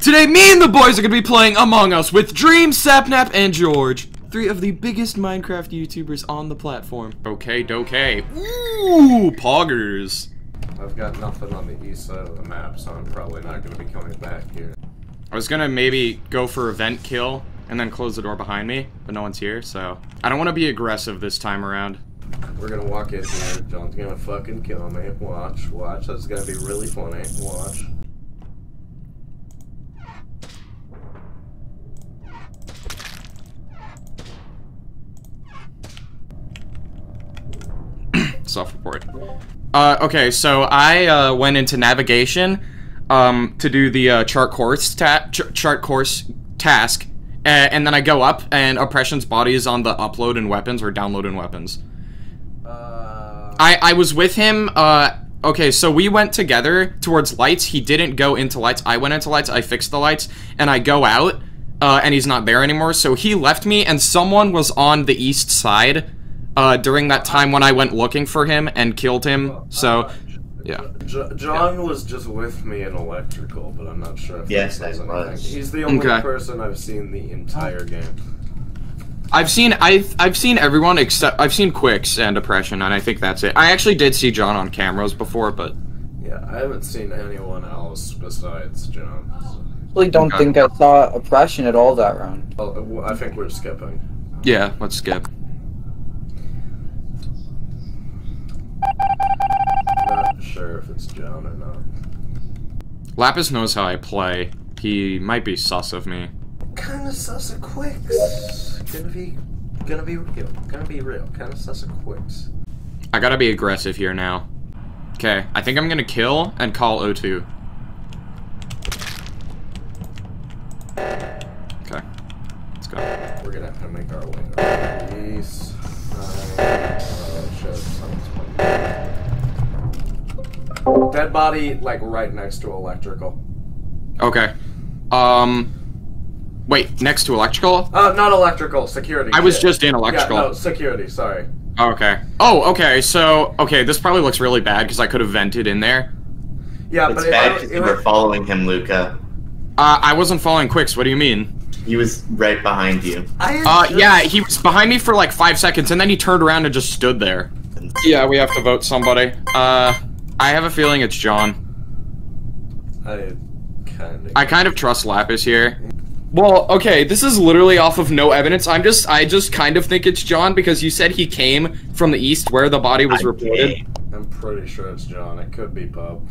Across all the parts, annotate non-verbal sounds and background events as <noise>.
Today, me and the boys are gonna be playing Among Us with Dream, Sapnap, and George. Three of the biggest Minecraft YouTubers on the platform. Okay, okay. Ooh, poggers. I've got nothing on the east side of the map, so I'm probably not going to be coming back here. I was gonna maybe go for a vent kill and then close the door behind me, but no one's here, so I don't want to be aggressive this time around. We're gonna walk in here. John's gonna fucking kill me. Watch, watch. That's gonna be really funny. Watch. Self-report. Uh, okay, so I uh, went into navigation um, to do the uh, chart course ta ch chart course task, and then I go up, and oppression's body is on the upload and weapons or download and weapons. Uh, I I was with him. Uh, okay, so we went together towards lights. He didn't go into lights. I went into lights. I fixed the lights, and I go out, uh, and he's not there anymore. So he left me, and someone was on the east side. Uh, during that time when I went looking for him and killed him, so yeah. J John was just with me in electrical, but I'm not sure if Yes, that says I was. He's the only Okay. person I've seen the entire game. I've seen I've I've seen everyone except I've seen Quicks and Oppression, and I think that's it. I actually did see John on cameras before, but Yeah, I haven't seen anyone else besides John. i really don't Okay. think I saw oppression at all that round. Oh, I think we're skipping. yeah, let's skip. Not sure if it's John or not. Lapis knows how I play. He might be sus of me. Kind of sus of quicks. Gonna be, gonna be real. Gonna be real. Kind of sus of quicks. I gotta be aggressive here now. Okay, I think I'm gonna kill and call O2. Dead body, like right next to electrical. Okay. Um. Wait, next to electrical? Uh, not electrical, security. I was just in electrical. Yeah, no, security, sorry. Okay. Oh, okay. So, okay, this probably looks really bad because I could have vented in there. Yeah, It's but it, bad because you were following him, Luca. Uh, I wasn't following Quicks. What do you mean? He was right behind you. I Uh, just- yeah, he was behind me for like five seconds, and then he turned around and just stood there. Yeah, we have to vote somebody. Uh, I have a feeling it's John. I kind of. I kind of trust Lapis here. Well, okay, this is literally off of no evidence. I'm just, I just kind of think it's John because you said he came from the east where the body was I reported. did. I'm pretty sure it's John. It could be Pub.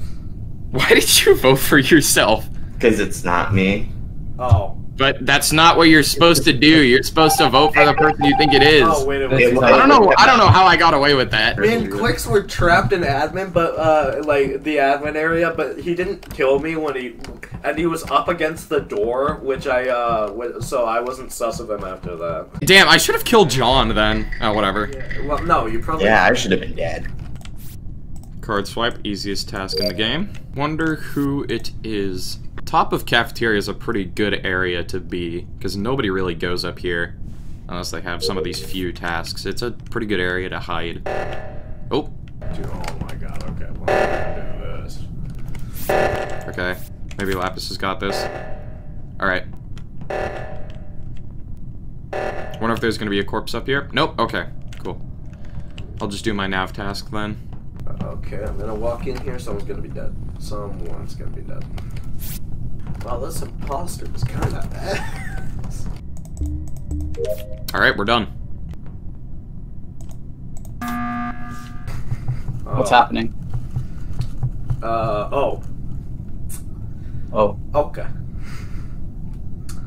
Why did you vote for yourself? Because it's not me. Oh. But that's not what you're supposed to do. You're supposed to vote for the person you think it is. Oh wait, it was. It was- I don't know. I don't know how I got away with that. Me and Quicks were trapped in admin, but uh, like the admin area. But he didn't kill me when he, and he was up against the door, which I uh, so I wasn't sus of him after that. Damn, I should have killed John then. Oh, whatever. Yeah, Well, no, you probably. Yeah, I should have been dead. Card swipe, easiest task in the game. Wonder who it is. Top of cafeteria is a pretty good area to be, because nobody really goes up here. Unless they have some of these few tasks. It's a pretty good area to hide. Oh, oh my god. Okay, well, I'm do this. okay. Maybe Lapis has got this. Alright. Wonder if there's gonna be a corpse up here. Nope, okay. Cool. I'll just do my nav task then. Okay, I'm gonna walk in here. Someone's gonna be dead. Someone's gonna be dead. Wow, this imposter is kind of ass. Alright, we're done. What's Oh, happening? Uh oh. Oh, Okay.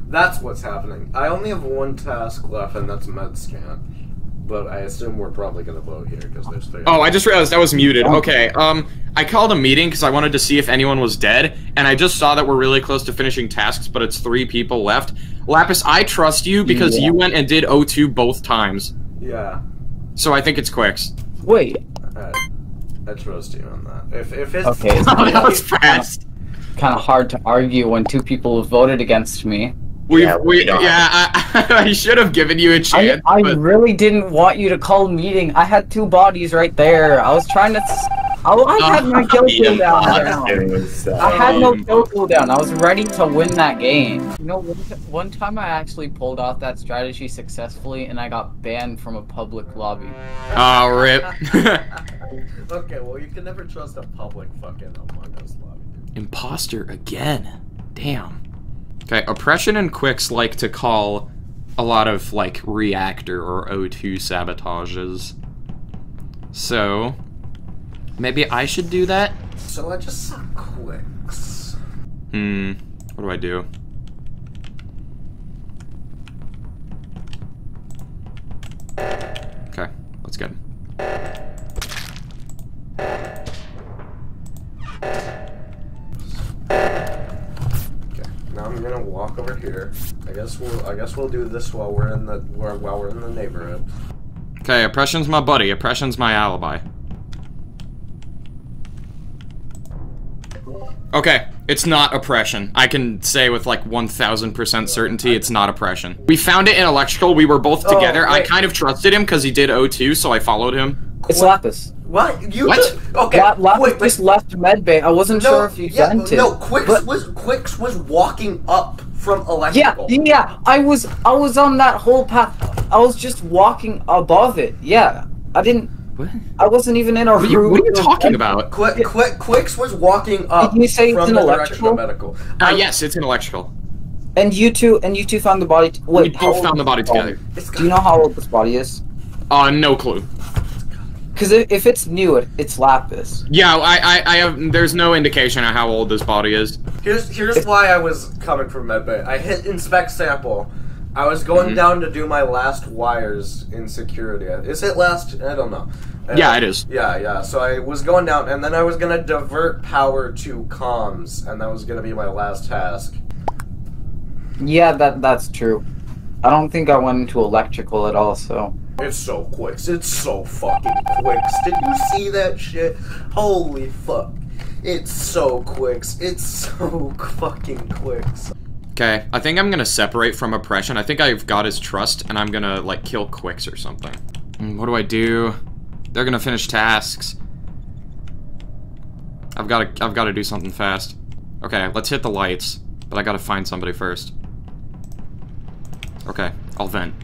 That's what's happening. I only have one task left, and that's med scan. But I assume we're probably gonna vote here because there's three. Oh, I just realized I was muted. Okay, um, I called a meeting because I wanted to see if anyone was dead, and I just saw that we're really close to finishing tasks, but it's three people left. Lapis, I trust you because Yeah. you went and did O2 both times. Yeah. So I think it's Quicks. wait. I, I trust you on that. If if it's Okay. Oh, <laughs> that was <laughs> fast. Kind of hard to argue when two people have voted against me. We, Yeah, we, we yeah, I, <laughs> I should have given you a chance. I but really didn't want you to call meeting. I had two bodies right there. I was trying to. s- Oh, I had my <laughs> kill cooldown down. was, uh, I had no kill cooldown. I was ready to win that game. You know, one, one time I actually pulled off that strategy successfully, and I got banned from a public lobby. Oh, rip. <laughs> okay, well you can never trust a public fucking Among Us lobby. Imposter again. Damn. Okay, oppression and quicks like to call a lot of like reactor or O2 sabotages. So maybe I should do that? So I just saw quicks. Hmm. What do I do? Okay, let's get I'm gonna walk over here. I guess we'll I guess we'll do this while we're in the while while we're in the neighborhood. Okay, oppression's my buddy. Oppression's my alibi. Okay, it's not oppression. I can say with like 1000% certainty it's not oppression. We found it in electrical. We were both Oh, together. I kind of trusted him because he did O2, so I followed him. It's What? Lapis. What? You What? just okay? La- Lapis wait, wait. just left medbay. I wasn't sure if you yeah, sent it. no. Quicks but- was Quicks was walking up from Yeah, electrical. yeah. yeah. I was, I was on that whole path. I was just walking above it. Yeah, I didn't. What? I wasn't even in a What are you, room. what are you talking about? Quick, quick, Quicks was walking up Didn't you say it's an the electrical? direction of medical. Uh, I- yes, it's in electrical. And you two, and you two found the body. T- We wait, how both found the body together. Do you know how old this body is? Uh, no clue. Because if, if it's new, it, it's Lapis. Yeah, I, I, I have. There's no indication of how old this body is. Here's here's why I was coming from medbay. I hit inspect sample. I was going Mhm. down to do my last wires in security. Is it last? I don't know. Uh, Yeah, it is. Yeah, yeah. So I was going down, and then I was gonna divert power to comms, and that was gonna be my last task. Yeah, that that's true. I don't think I went into electrical at all. So It's so quicks. It's so fucking quicks. Did you see that shit? Holy fuck. It's so quicks. It's so <laughs> fucking quicks. Okay, I think I'm gonna separate from oppression. I think I've got his trust, and I'm gonna like kill quicks or something. Mm, What do I do? They're gonna finish tasks. I've gotta, I've gotta do something fast. Okay, let's hit the lights, but I gotta find somebody first. Okay, I'll vent.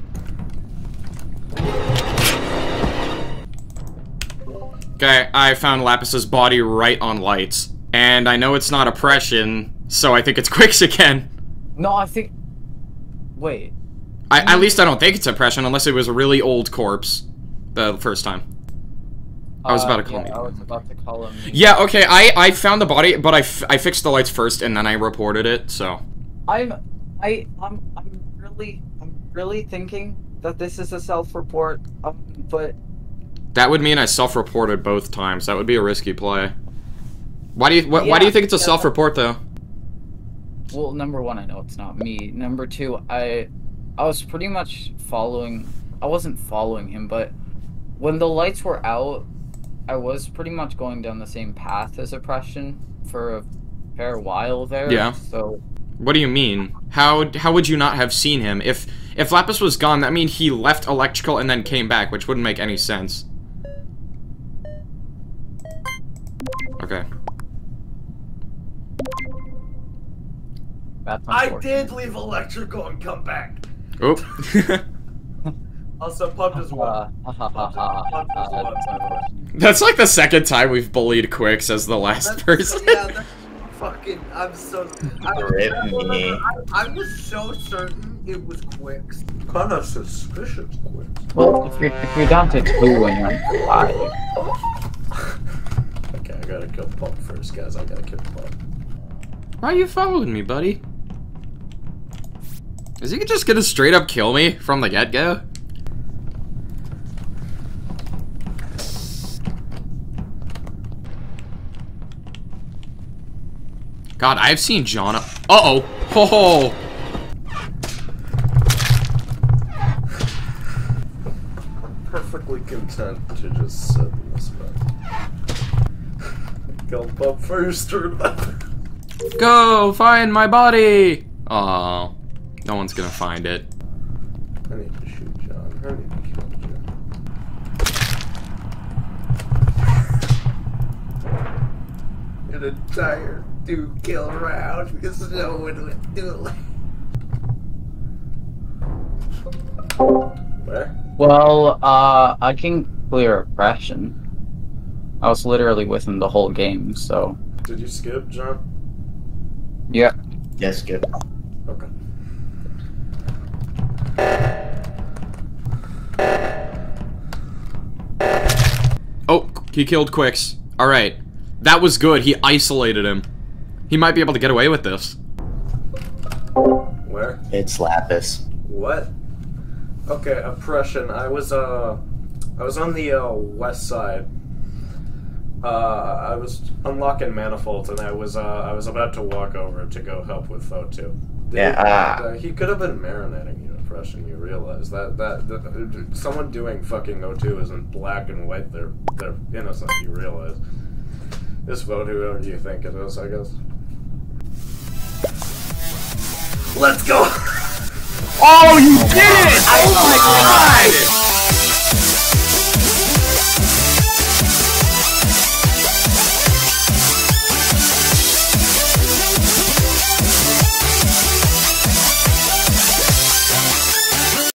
Okay, I found Lapis's body right on lights, and I know it's not oppression, so I think it's <laughs> Quicks again. no, I think. Wait. I, at least I don't think it's oppression unless it was a really old corpse the first time. I was uh, about to call yeah, me. I was about to call him. Yeah, okay, I, I found the body, but I, f- I fixed the lights first and then I reported it, so. I'm, I, I'm, I'm really, I'm really thinking that this is a self-report. Um, but That would mean I self-reported both times. That would be a risky play. Why do you wh- why do you think it's a yeah. self-report though? well, number one, I know it's not me. Number two, I, I was pretty much following. I wasn't following him, but when the lights were out, I was pretty much going down the same path as oppression for a fair while there. Yeah. So What do you mean? How how would you not have seen him? If if Lapis was gone, that means he left electrical and then came back, which wouldn't make any sense. Okay. I did leave electrical and come back. Oop. <laughs> Also, pumped as well. That's like the second time we've bullied Quicks as the last That's- person. Yeah, that's fucking. I'm so. I, Rip I, me. I, I was so certain it was Quicks. Kind of suspicious Quicks. Well, if you're, if you're down to two and you're five, Okay, <laughs> I gotta kill Pump first, guys. I gotta kill Pump. Why are you following me, buddy? Is he just gonna straight up kill me from the get-go? God, I've seen John. Uh-oh. Ho ho Perfectly content to just sit in this bed. Kill Pump first, or Go find my body. Oh, no one's gonna find it. I need to shoot John. I need to kill John. an entire two kill round because no one would do it. <laughs> Where? Well, uh, I can clear oppression. I was literally with him the whole game, so Did you skip, John? yeah. Yes, good. Okay. Oh, he killed Quicks. Alright. That was good. He isolated him. He might be able to get away with this. Where? It's Lapis. What? Okay, oppression. I was uh, I was on the uh, west side. Uh, I was unlocking manifolds, and I was uh, I was about to walk over to go help with Foe two. Yeah, uh, uh, he could have been marinating you, oppression. You realize that, that that someone doing fucking O2 isn't black and white. They're they're innocent. You realize. This vote whoever you think it is. I guess. Let's go. Oh, you did it! Oh my